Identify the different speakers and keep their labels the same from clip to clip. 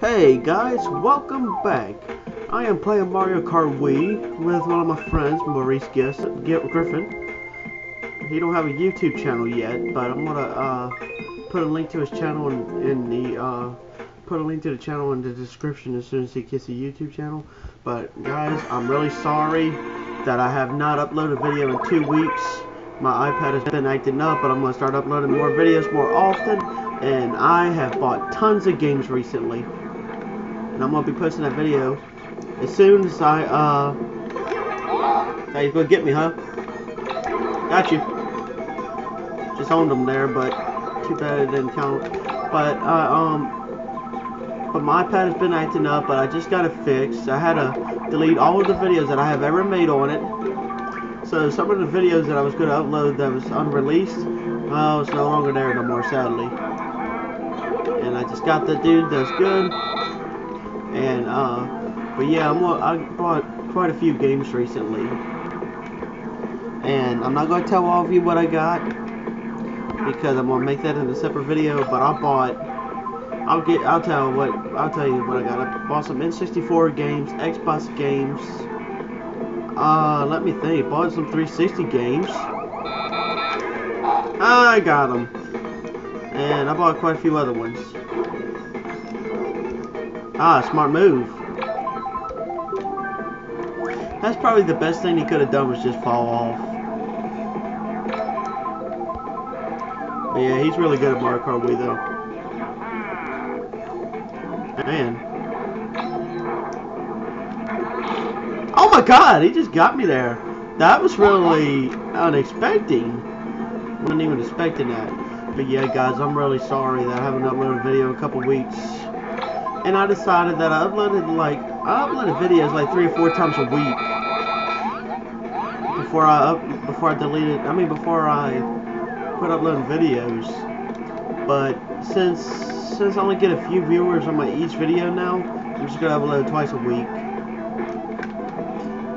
Speaker 1: Hey guys, welcome back. I am playing Mario Kart Wii with one of my friends, Maurice Giss Griffin. He don't have a YouTube channel yet, but I'm gonna uh, put a link to his channel in, in the uh, put a link to the channel in the description as soon as he gets a YouTube channel. But guys, I'm really sorry that I have not uploaded a video in two weeks. My iPad has been acting up, but I'm gonna start uploading more videos more often. And I have bought tons of games recently and I'm gonna be posting that video as soon as I uh now you gonna get me huh? Got you. Just owned them there but too bad it didn't count. But uh, um but my iPad has been acting up but I just got it fixed. I had to delete all of the videos that I have ever made on it. So some of the videos that I was to upload that was unreleased well it's no longer there no more sadly. And I just got the dude that's good and uh, but yeah, I'm, I bought quite a few games recently, and I'm not gonna tell all of you what I got because I'm gonna make that in a separate video. But I bought, I'll get, I'll tell what, I'll tell you what I got. I bought some N64 games, Xbox games. Uh, let me think. Bought some 360 games. I got them, and I bought quite a few other ones. Ah, smart move. That's probably the best thing he could have done was just fall off. But yeah, he's really good at Mario Kart Wii though. Man. Oh my god, he just got me there. That was really unexpected. Wasn't even expecting that. But yeah, guys, I'm really sorry that I haven't uploaded a video in a couple weeks and I decided that I uploaded like I uploaded videos like three or four times a week. Before I up before I deleted I mean before I quit uploading videos. But since since I only get a few viewers on my each video now I'm just gonna upload twice a week.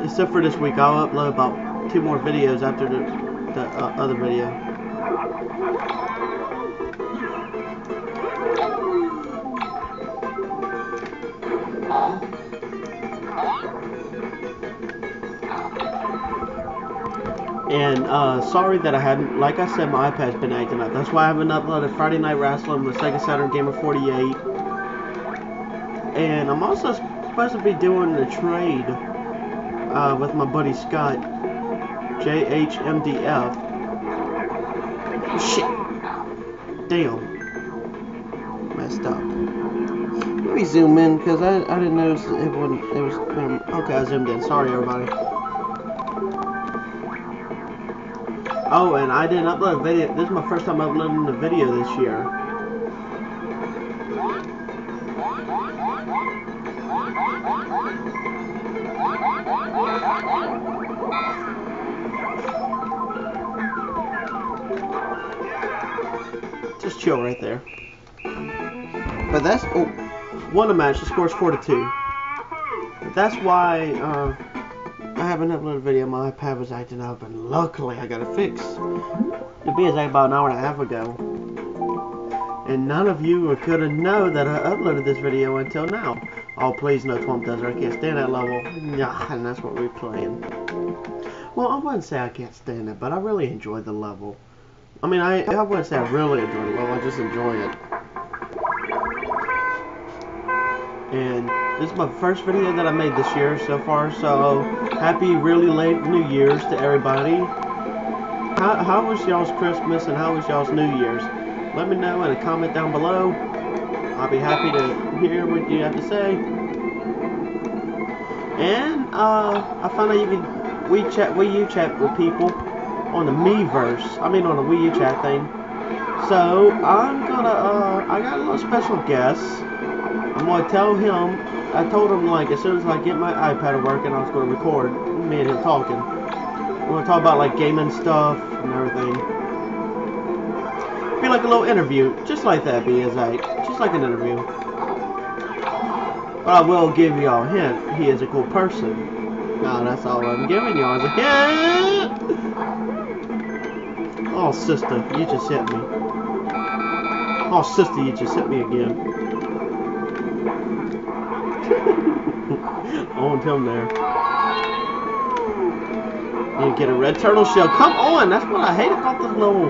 Speaker 1: Except for this week I'll upload about two more videos after the, the uh, other video And uh, sorry that I haven't, like I said, my iPad's been acting up. That's why I haven't uploaded Friday Night Wrestling with Sega Saturn Gamer 48. And I'm also supposed to be doing a trade uh, with my buddy Scott, JHMDF. Shit. Damn. Messed up. Let me zoom in because I, I didn't notice it wasn't, it was, um, okay, I zoomed in. Sorry, everybody. Oh, and I didn't upload a video. This is my first time uploading a video this year. Just chill right there. But that's oh, won a match. The score's four to two. That's why. Uh, I haven't uploaded a video. My iPad was acting up, and luckily I got it fixed. The video was about an hour and a half ago. And none of you could have known that I uploaded this video until now. Oh, please no Thwomp Desert. I can't stand that level. Yeah, and that's what we're playing. Well, I wouldn't say I can't stand it, but I really enjoy the level. I mean, I, I wouldn't say I really enjoy the level. I just enjoy it. And this is my first video that I made this year so far, so happy really late New Year's to everybody. How, how was y'all's Christmas and how was y'all's New Year's? Let me know in a comment down below. I'll be happy to hear what you have to say. And uh, I found out you can we chat, Wii U chat with people on the Miiverse. I mean on the Wii U chat thing. So I'm gonna uh, I got a little special guest. I'm gonna tell him. I told him like as soon as I get my iPad working, I was gonna record me and him talking. We're gonna talk about like gaming stuff and everything. Be like a little interview, just like that. Be as like just like an interview. But I will give y'all a hint. He is a cool person. Now that's all I'm giving y'all is a hint. Oh sister, you just hit me. Oh sister, you just hit me again. Oh, owned him there. You get a red turtle shell. Come on, that's what I hate about this little.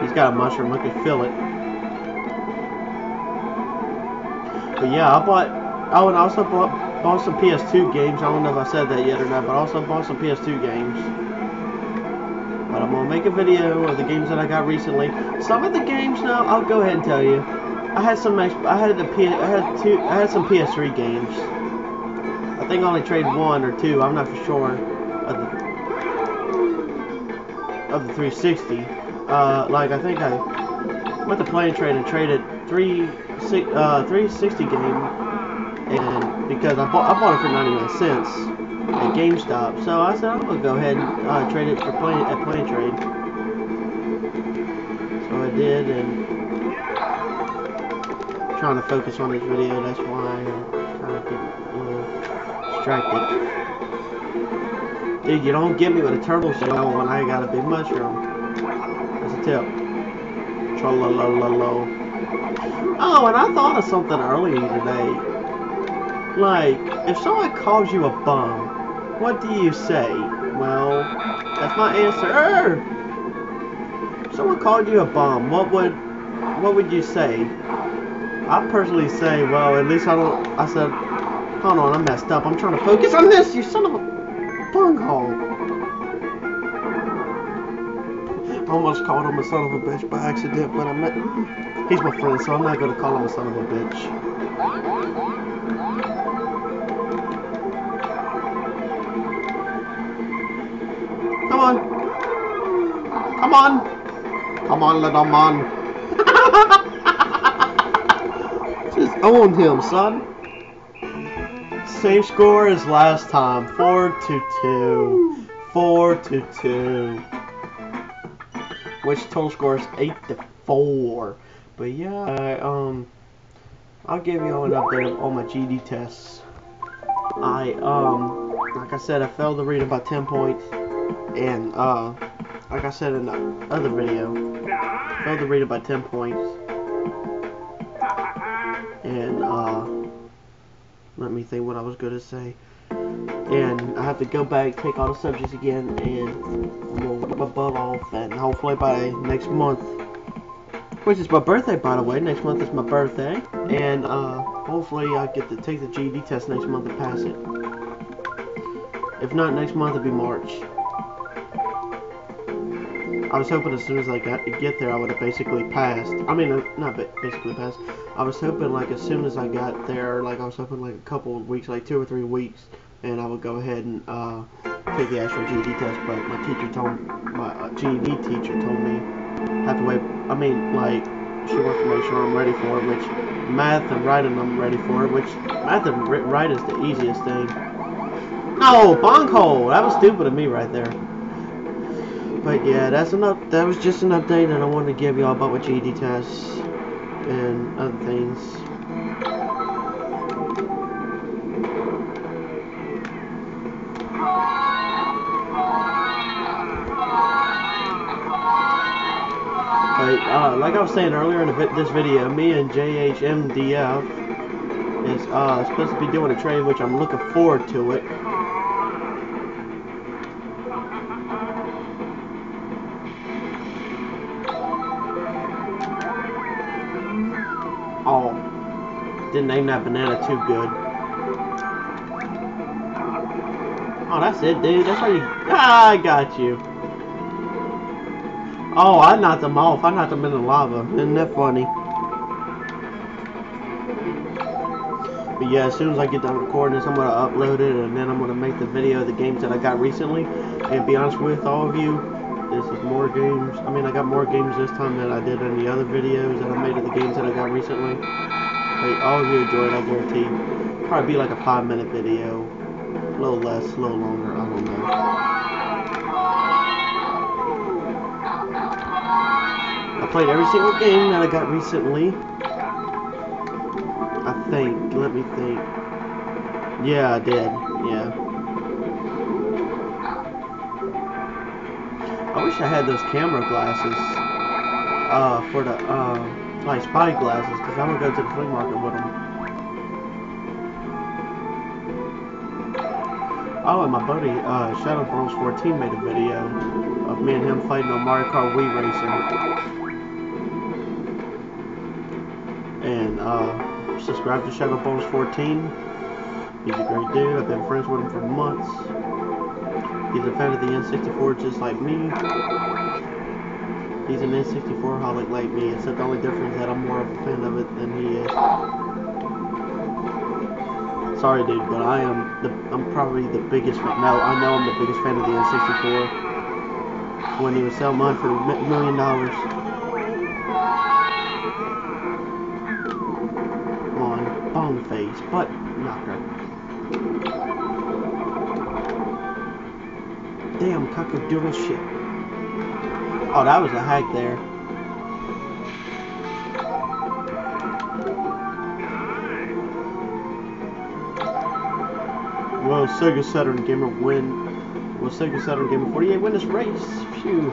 Speaker 1: He's got a mushroom. I can feel it. But yeah, I bought. Oh, and I also bought, bought some PS2 games. I don't know if I said that yet or not, but I also bought some PS2 games. But I'm gonna make a video of the games that I got recently. Some of the games now, I'll go ahead and tell you. I had some. I had the P. I had two. I had some PS3 games. I think I only traded one or two. I'm not for sure. Of the, of the 360. Uh, like I think I went to play and trade and traded three six, uh, 360 game, and because I bought I bought it for 99 cents at GameStop, so I said I'm gonna go ahead and uh, trade it for play at Play Trade. So I did, and trying to focus on this video. That's why I'm trying to get you know, distracted. Dude, you don't get me with a turtle shell when I got a big mushroom. That's a tip. Oh, and I thought of something earlier today. Like, if someone calls you a bum, what do you say? Well, that's my answer. If someone called you a bum, what would what would you say? I personally say, well, at least I don't. I said, hold on, I messed up. I'm trying to focus on this. You son of a bunghole. I almost called him a son of a bitch by accident, but I meant he's my friend, so I'm not gonna call him a son of a bitch. Come on. Come on. Come on, little man. Just own him, son. Same score as last time. 4 to 2. 4 to 2. Which total score is 8 to 4. But yeah, I, um, I'll give you an update on my GED tests. I, um, like I said, I failed the read by 10 points. And, uh, like I said in the other video, failed to read about 10 points. Let me think what I was going to say. And I have to go back, take all the subjects again, and we'll get my butt off. And hopefully by next month, which is my birthday, by the way. Next month is my birthday. And, uh, hopefully I get to take the GED test next month and pass it. If not next month, it'll be March. I was hoping as soon as I got to get there, I would have basically passed. I mean, uh, not basically passed. I was hoping like as soon as I got there, like I was hoping like a couple of weeks, like two or three weeks, and I would go ahead and uh, take the actual GED test. But my teacher told my uh, GED teacher told me have to wait. I mean, like she wants to make sure I'm ready for it, which math and writing I'm ready for which math and writing is the easiest thing. No, bonk hole. That was stupid of me right there. But yeah, that's enough. That was just an update that I wanted to give y'all about my GED tests and other things. But uh, like I was saying earlier in vi this video, me and JHMDF is uh, supposed to be doing a trade, which I'm looking forward to it. Didn't name that banana too good. Oh, that's it, dude. That's how you. Ah, I got you. Oh, I knocked them off. I knocked them in the lava. Isn't that funny? But yeah, as soon as I get done recording this, I'm going to upload it, and then I'm going to make the video of the games that I got recently. And be honest with all of you, this is more games. I mean, I got more games this time than I did in the other videos that I made of the games that I got recently. But all of you enjoyed, I guarantee. Probably be like a five minute video. A little less, a little longer, I don't know. I played every single game that I got recently. I think. Let me think. Yeah, I did. Yeah. I wish I had those camera glasses uh, for the uh, my spy glasses because I'm going to go to the flea market with them. Oh, and my buddy uh, Shadow Bros 14 made a video of me and him fighting on Mario Kart Wii Racing. And uh, subscribe to Shadow Bros 14. He's a great dude. I've been friends with him for months. He's a fan of the N64 just like me. He's an N64 holic like me, except the only difference is that I'm more of a fan of it than he is. Sorry, dude, but I am the I'm probably the biggest fan. No, I know I'm the biggest fan of the N64. When he was selling mine for a million dollars. On, bone face, butt knocker. Damn, cockadoodle shit. Oh, that was a hack there. Well, Sega Saturn Gamer win. Will Sega Saturn Gamer 48 win this race? Phew.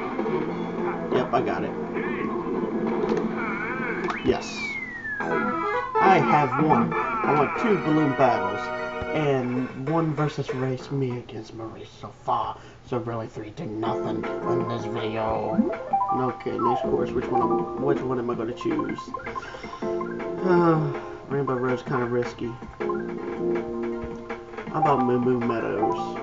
Speaker 1: Yep, I got it. Yes. I have won. I won two balloon battles. And one versus race me against Maurice so far. So really three to nothing in this video. Okay, next course. Which one? Am, which one am I going to choose? Uh, Rainbow Road's kind of risky. How about Moo Moo Meadows?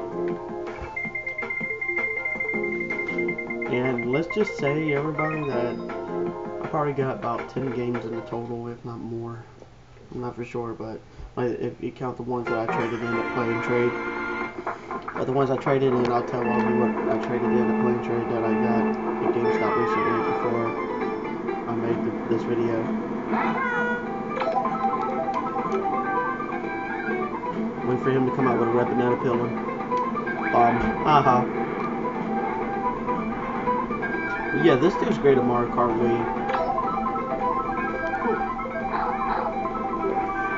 Speaker 1: And let's just say, everybody, that I probably got about 10 games in the total, if not more. I'm not for sure, but if you count the ones that I traded in at play and trade. But the ones I traded in, I'll tell you what I traded in at play and trade that I got at GameStop recently before I made the, this video. Wait for him to come out with a red banana pillar. Um, haha. Yeah, this dude's great at Mario Kart Wii.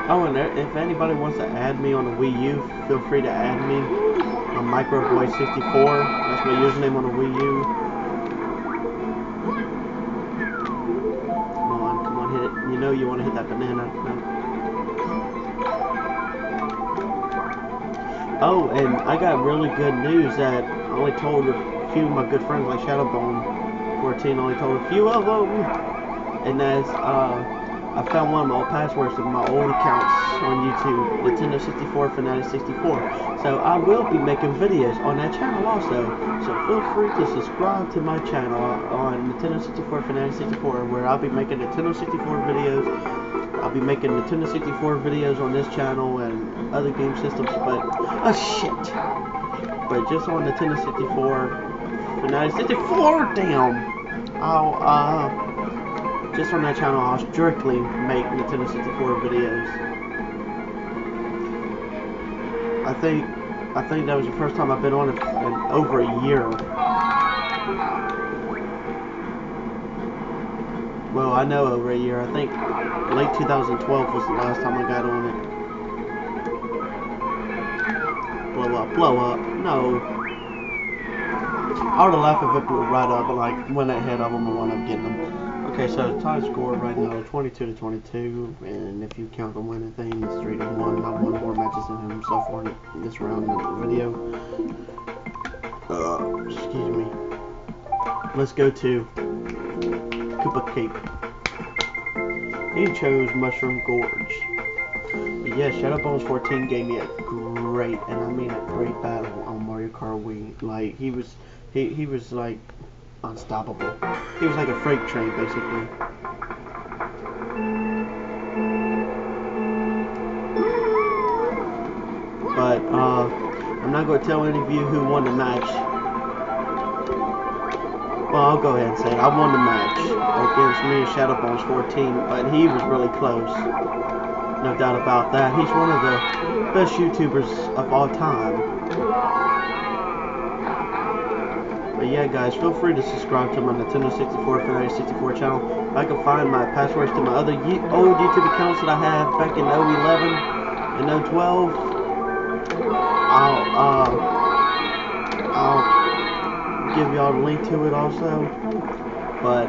Speaker 1: Oh, and if anybody wants to add me on the Wii U, feel free to add me. I'm Microboy64. That's my username on the Wii U. Come on, come on, hit it. You know you want to hit that banana. No. Oh, and I got really good news that I only told a few of my good friends like Shadowbone 14, only told a few of them. And that's, uh, I found one of my old passwords of my old accounts on YouTube, Nintendo 64 Fanatic 64. So I will be making videos on that channel also. So feel free to subscribe to my channel on Nintendo 64 Fanatic 64, where I'll be making Nintendo 64 videos I'll be making Nintendo 64 videos on this channel and other game systems, but, oh shit. But just on Nintendo 64, Fanatic 64, damn. I'll, uh, just on that channel, I'll strictly make Nintendo 64 videos. I think, I think that was the first time I've been on it in over a year. Well, I know over a year. I think late 2012 was the last time I got on it. Blow up, blow up. No. I would have laughed if it blew right up, but like when ahead of them and wound up getting them. Okay, so the tie score right now 22 to 22, and if you count the winning thing, it's 3 to 1. I've won more matches than him so far in this round of the video. Uh, excuse me. Let's go to Koopa Cape. He chose Mushroom Gorge. But yeah, Shadow Bones 14 gave me a great, and I mean a great battle on Mario Kart Wii. Like, he was, he, he was like, unstoppable. He was like a freight train, basically. But, uh, I'm not going to tell any of you who won the match. Well, I'll go ahead and say it. I won the match against me and Shadowbones 14, but he was really close. No doubt about that. He's one of the best YouTubers of all time. But yeah, guys, feel free to subscribe to my Nintendo 64 Fanatic 64 channel. If I can find my passwords to my other old YouTube accounts that I have back in 011 and 012, I'll, uh, I'll give y'all a link to it also. But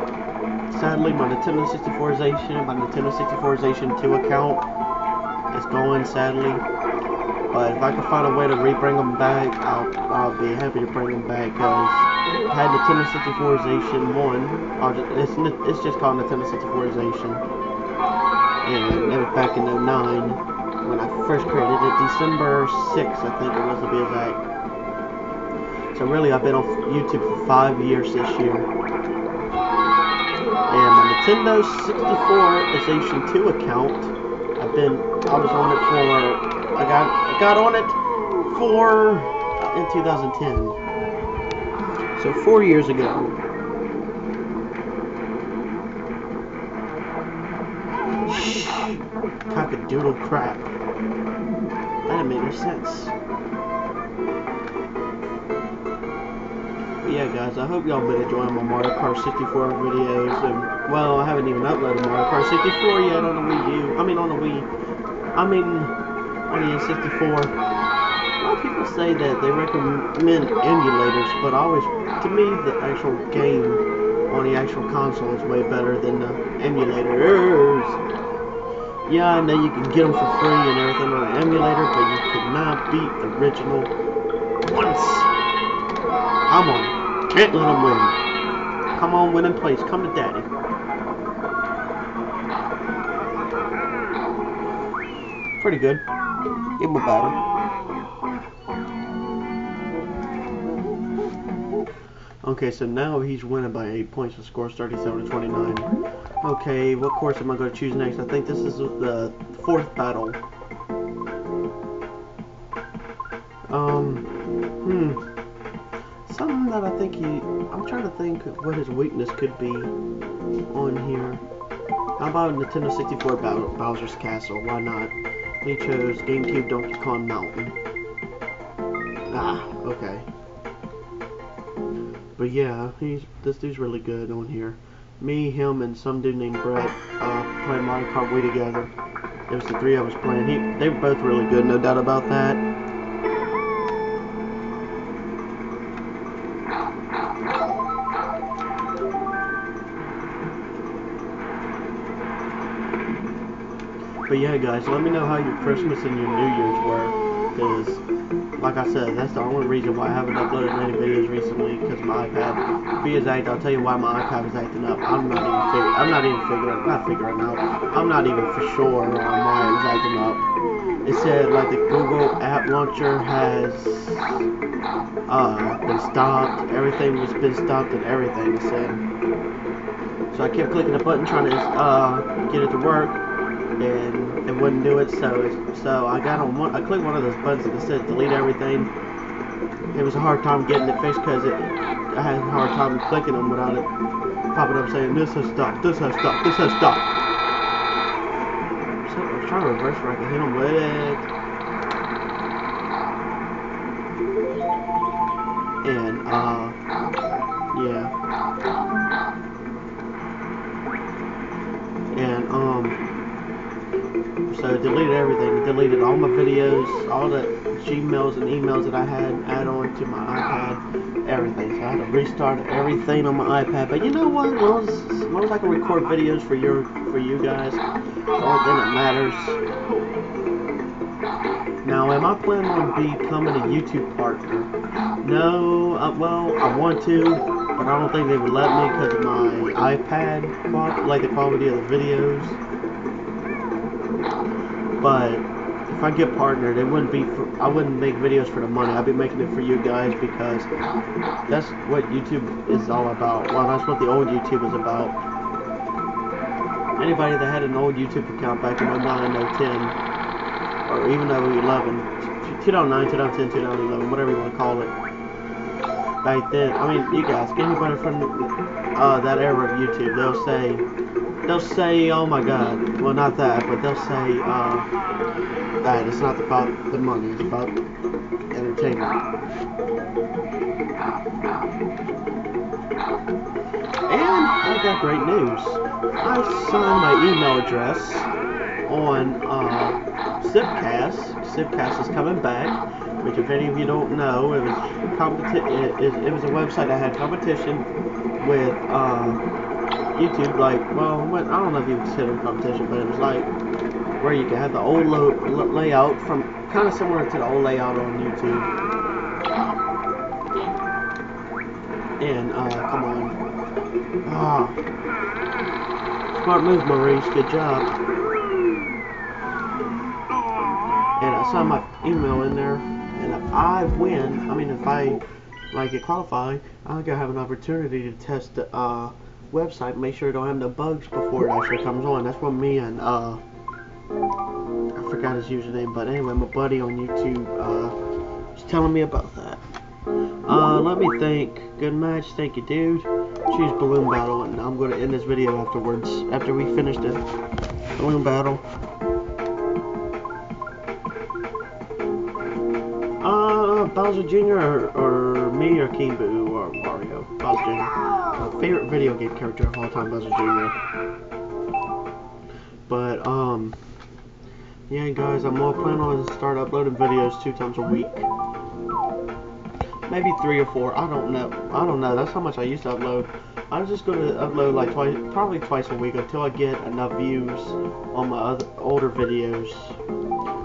Speaker 1: sadly, my Nintendo 64ization, my Nintendo 64ization 2 account is going sadly. But if I can find a way to re-bring them back, I'll, I'll be happy to bring them back because I had Nintendo 64ization 1. Just, it's, it's just called Nintendo 64ization. And it was back in 09 when I first created it. December 6th, I think it was to be exact. So really, I've been on YouTube for five years this year. And my Nintendo 64ization 2 account I've been, I was on it for, I got, I got on it for, in 2010. So four years ago. Shh. Cock-a-doodle crap. That didn't make no sense. But yeah, guys, I hope y'all been enjoying my Mario Kart 64 videos. And, well, I haven't even uploaded Mario Kart 64 yet on the Wii U. I mean, on the Wii. I mean, on the N64. A lot of people say that they recommend emulators, but always, to me, the actual game on the actual console is way better than the emulators. Yeah, I know you can get them for free and everything on an emulator, but you cannot beat the original once. Come on. Can't let them win. Come on, win in place. Come to daddy. Pretty good. Give him a battle. Okay, so now he's winning by 8 points. The score is 37 to 29. Okay, what course am I going to choose next? I think this is the fourth battle. Um, hmm something that I think he. I'm trying to think what his weakness could be on here. How about Nintendo 64 Bowser's Castle? Why not? He chose GameCube Donkey Kong Mountain. Ah, okay. But yeah, he's this dude's really good on here. Me, him, and some dude named Brett uh, playing Mario Kart Wii together. It was the three of us playing. He, they were both really good, no doubt about that. But yeah, guys, let me know how your Christmas and your New Year's were. Because, like I said, that's the only reason why I haven't uploaded any videos recently. Because my iPad, be exact, I'll tell you why my iPad is acting up. I'm not even figuring, I'm not even figuring, not figuring out. I'm not even for sure on why it was acting up. It said like the Google App Launcher has uh, been stopped. Everything was been stopped and everything. It said. So I kept clicking the button trying to uh, get it to work and it wouldn't do it. So so I got on one. I clicked one of those buttons that said delete everything. It was a hard time getting it fixed because it I had a hard time clicking them without it popping up saying this has stopped, this has stopped, this has stopped. So I was trying to reverse where I could hit them with it. So deleted everything. Deleted all my videos, all the Gmails and emails that I had add on to my iPad, everything. So I had to restart everything on my iPad. But you know what? As long as, as, long as I can record videos for your for you guys, the only thing that matters. Now, am I planning on becoming a YouTube partner? No, uh, well, I want to, but I don't think they would let me because of my iPad, like the quality of the videos. But if I get partnered, it wouldn't be for, I wouldn't make videos for the money. I'd be making it for you guys because that's what YouTube is all about. Well, that's what the old YouTube is about. Anybody that had an old YouTube account back in 09, 010, or even 011, 2009, 2010, 2011, whatever you want to call it. Back then, I mean, you guys, anybody from uh, that era of YouTube, they'll say, they'll say, oh my god, well not that, but they'll say uh, that it's not about the money, it's about entertainment. And I got great news. I signed my email address on uh, Zipcast. Zipcast is coming back, which if any of you don't know, it was competi- it, it, it was a website that had competition with uh, YouTube, like, well, I don't know if you consider it competition, but it was like where you could have the old layout from kind of similar to the old layout on YouTube. And uh, come on, ah, smart move, Maurice. Good job. And I saw my email in there, and if I win, I mean if I like get qualified, I'm gonna have an opportunity to test uh, website, make sure it don't have no bugs before it actually comes on. That's what me and uh, I forgot his username, but anyway, my buddy on YouTube uh, was telling me about that. Uh, let me think. Good match, thank you, dude. Choose balloon battle, and I'm gonna end this video afterwards. After we finish the balloon battle. Uh, Bowser Jr. or, or me or King Boo or Mario. Bowser Jr. Favorite video game character of all time, Bowser Jr. But, um, yeah, guys, I'm all planning on start uploading videos two times a week. Maybe three or four. I don't know. I don't know. That's how much I used to upload. I'm just going to upload like twice, probably twice a week until I get enough views on my other older videos.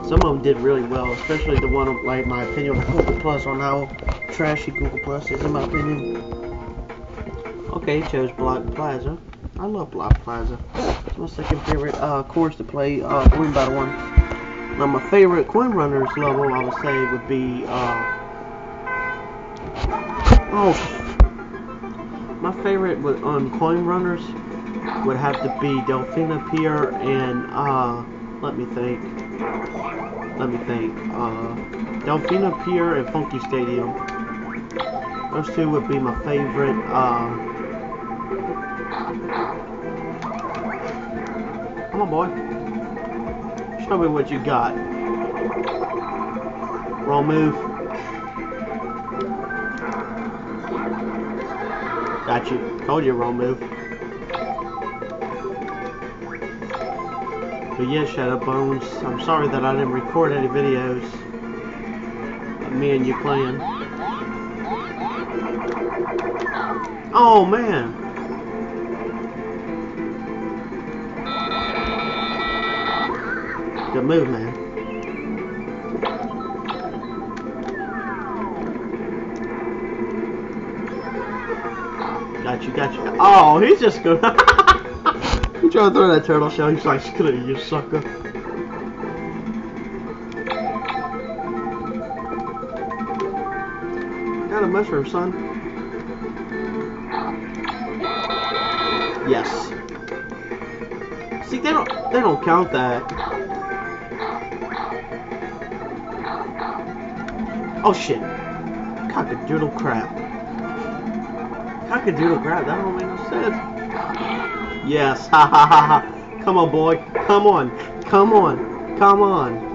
Speaker 1: Some of them did really well, especially the one, like my opinion on Google Plus on how trashy Google Plus is, in my opinion. Okay, he chose Block Plaza. I love Block Plaza. It's my second favorite uh, course to play uh, Coin Battle on. Now, my favorite Coin Runners level, I would say, would be. Uh, oh, my favorite with, on Coin Runners would have to be Delfino Pier and. Uh, let me think. Let me think. Uh, Delfino Pier and Funky Stadium. Those two would be my favorite. Uh, come on, boy. Show me what you got. Wrong move. Got you. Told you wrong move. But yeah, Shadow Bones, I'm sorry that I didn't record any videos of me and you playing. Oh man! Good move, man. Got you, got you. Oh, he's just good. You trying to throw that turtle shell, he's like, screw you, sucker. Got a mushroom, son. Yes. See, they don't, they don't count that. Oh shit. Cockadoodle crap. Cockadoodle crap, that don't make no sense. Yes, ha ha ha ha. Come on, boy. Come on. Come on. Come on.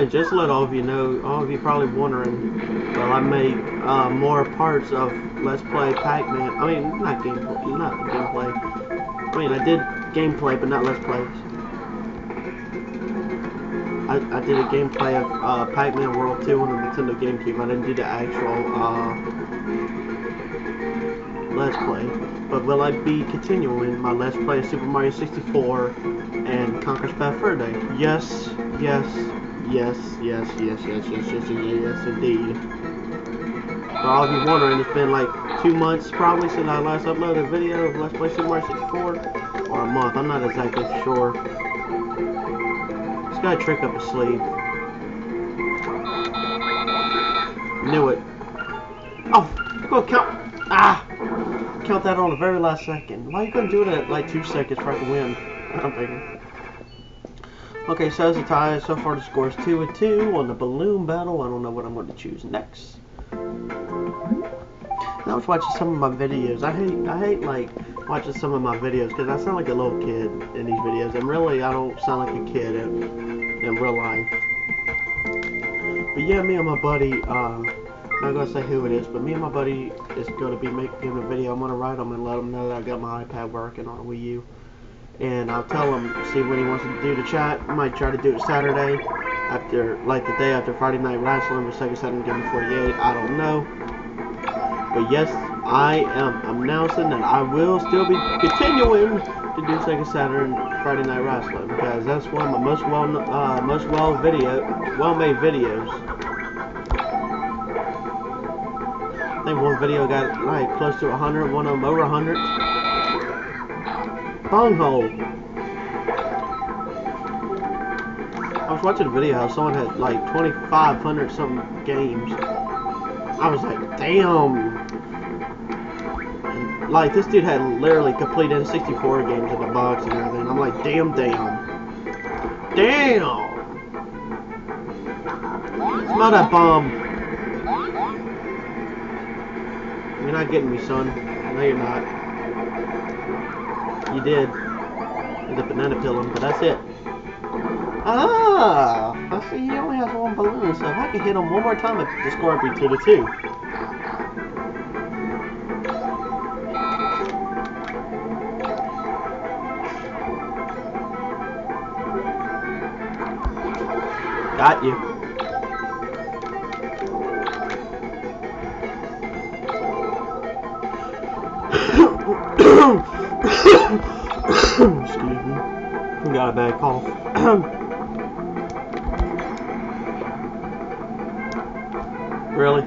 Speaker 1: Oh, and just to let all of you know, all of you probably wondering, well, I make uh, more parts of Let's Play Pac-Man. I mean, not gameplay, not gameplay. I mean, I did gameplay, but not Let's Play. I, I did a gameplay of uh, Pac-Man World 2 on the Nintendo GameCube. I didn't do the actual uh, Let's Play. But will I be continuing my Let's Play of Super Mario 64 and Conker's Bad Fur Day? Yes, yes, Yes, yes, yes, yes, yes, yes, yes, yes, indeed. For all of you wondering, it's been like two months probably since I last uploaded a video of Let's Play Super Mario 64. Or a month, I'm not exactly sure. He's got a trick up his sleeve. Knew it. Oh, go count. Ah! Count that on the very last second. Why are you gonna do it at like two seconds for I can win? I'm thinking. Okay, so as a tie, so far the score is 2 and 2 on the balloon battle. I don't know what I'm going to choose next. I was watching some of my videos. I hate, I hate like watching some of my videos because I sound like a little kid in these videos, and really I don't sound like a kid in, in real life. But yeah, me and my buddy, uh, I'm not gonna say who it is, but me and my buddy is gonna be making a video. I'm gonna write them and let them know that I got my iPad working on Wii U. And I'll tell him, see when he wants to do the chat. I might try to do it Saturday, after, like the day after Friday Night Wrestling or Sega Saturn Game 48. I don't know. But yes, I am announcing that I will still be continuing to do Sega Saturn Friday Night Wrestling because that's one of my most well, uh, most well video, well-made videos. I think one video got like close to 100, one of them over 100. Bonghole. I was watching a video how someone had like 2,500 something games. I was like, damn. And, like this dude had literally complete N64 games in the box and everything. I'm like, damn, damn, damn. Smell that bomb. You're not getting me, son. No, you're not. You did. With the banana peel him, but that's it. Ah! I see he only has one balloon, so if I can hit him one more time, the score would be 2 to 2. Got you. A bad cough. really?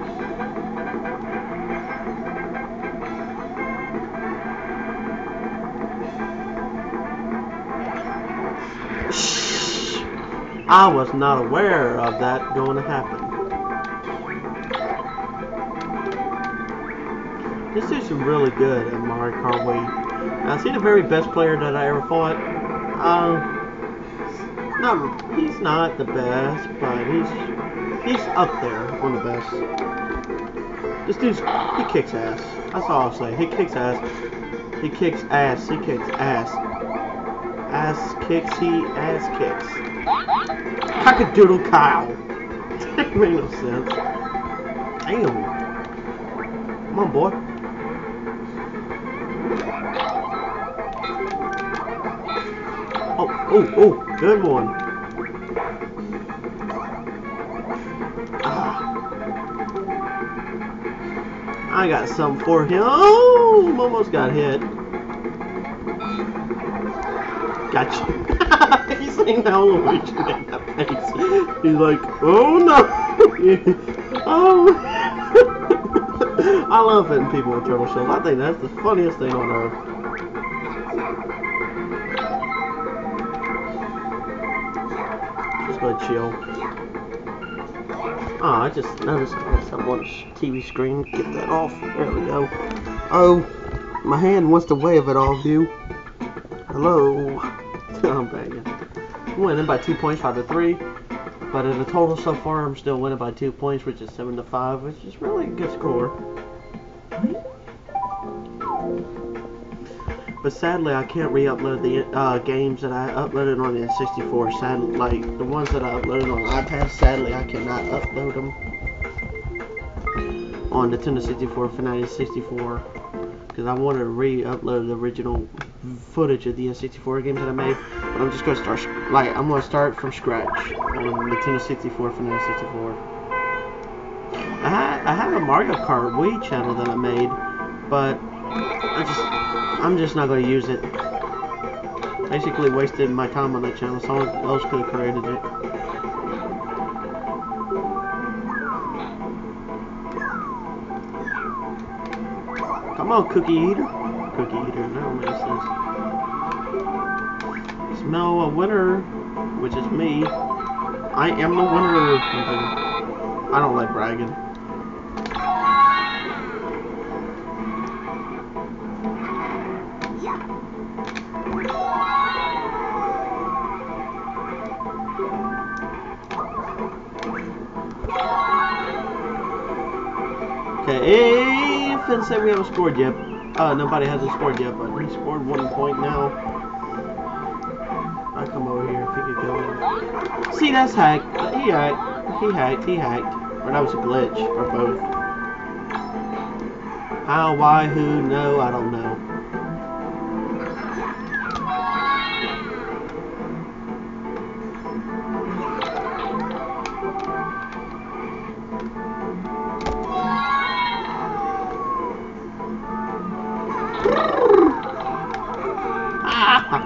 Speaker 1: I was not aware of that going to happen. This dude's really good at Mario Kart Wii. Now, is he the very best player that I ever fought? Um, he's not the best, but he's he's up there, on the best. This dude's, he kicks ass. That's all I'll say. He kicks ass. He kicks ass. He kicks ass. Ass kicks, he ass kicks. Cockadoodle Kyle. that made no sense. Damn. Come on, boy. Oh, oh, good one. Ah. I got some for him. Oh, almost got hit. Gotcha. He's saying how Luigi in that face. He's like, oh no. oh. I love hitting people with turtle shells. I think that's the funniest thing on earth. Chill. Oh, I just noticed I something on TV screen. Get that off. There we go. Oh, my hand wants to wave at all of you. Hello. Oh, I'm banging. I'm winning by two points, five to three. But in the total so far, I'm still winning by two points, which is seven to five, which is really a good score. But sadly, I can't re-upload the uh, games that I uploaded on the N64. Sadly, like the ones that I uploaded on iPad, sadly, I cannot upload them on Nintendo 64 Fanatic 64 because I want to re-upload the original footage of the N64 games that I made. But I'm just gonna start like I'm gonna start from scratch on Nintendo 64 Fanatic 64. I have a Mario Kart Wii channel that I made, but I just I'm just not gonna use it. Basically wasted my time on that channel. Someone else could have created it. Come on, Cookie Eater. Cookie Eater, no makes sense. Smell a winner, which is me. I am the winner. I don't like bragging. Said we haven't scored yet. Uh, nobody hasn't scored yet, but we scored one point now. I come over here if he could go in. See, that's hack. He hack. he hacked, he hacked. Or that was a glitch, or both. How, why, who, no, I don't know.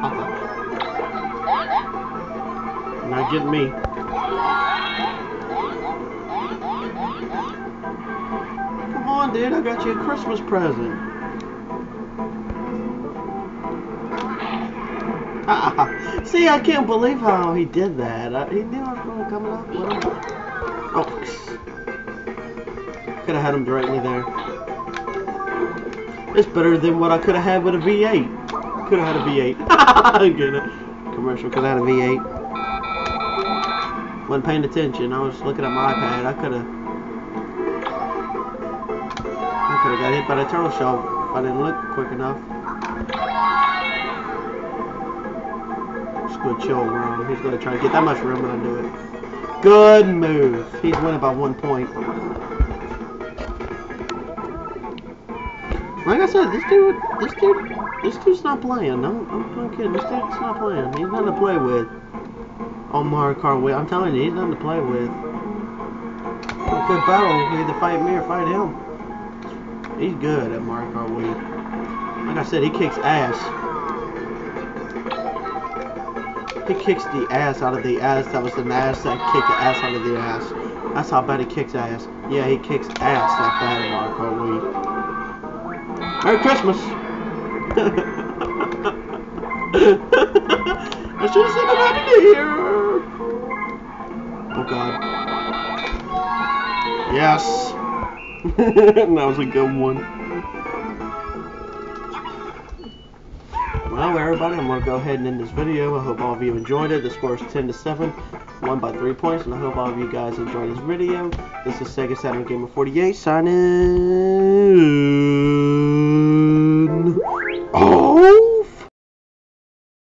Speaker 1: Not getting me. Come on, dude, I got you a Christmas present. See, I can't believe how he did that. Uh, he knew I was going to come up with him. Oh, could have had him directly there. It's better than what I could have had with a V8. Could have had a V8. Get it? Commercial could have had a V8. Wasn't paying attention. I was looking at my iPad. I could have. I could have got hit by the turtle shell if I didn't look quick enough. Just chill around. He's going to try to get that much room when I do it. Good move. He's winning by one point. I said, this dude, this dude, this dude's not playing. I'm, I'm not kidding. This dude's not playing. He's nothing to play with. On Mario Kart. I'm telling you, he's nothing to play with. A good battle. Either fight me or fight him. He's good at Mario Kart Wii. Like I said, he kicks ass. He kicks the ass out of the ass that was the ass that kicked the ass out of the ass. That's how bad he kicks ass. Yeah, he kicks ass like that in Mario Kart Wii. Merry Christmas! I should have said I'm happy to hear. Oh god. Yes! that was a good one. Well, everybody, I'm going to go ahead and end this video. I hope all of you enjoyed it. The score is 10 to 7, won by 3 points, and I hope all of you guys enjoyed this video. This is Sega Saturn Gamer 48 signing.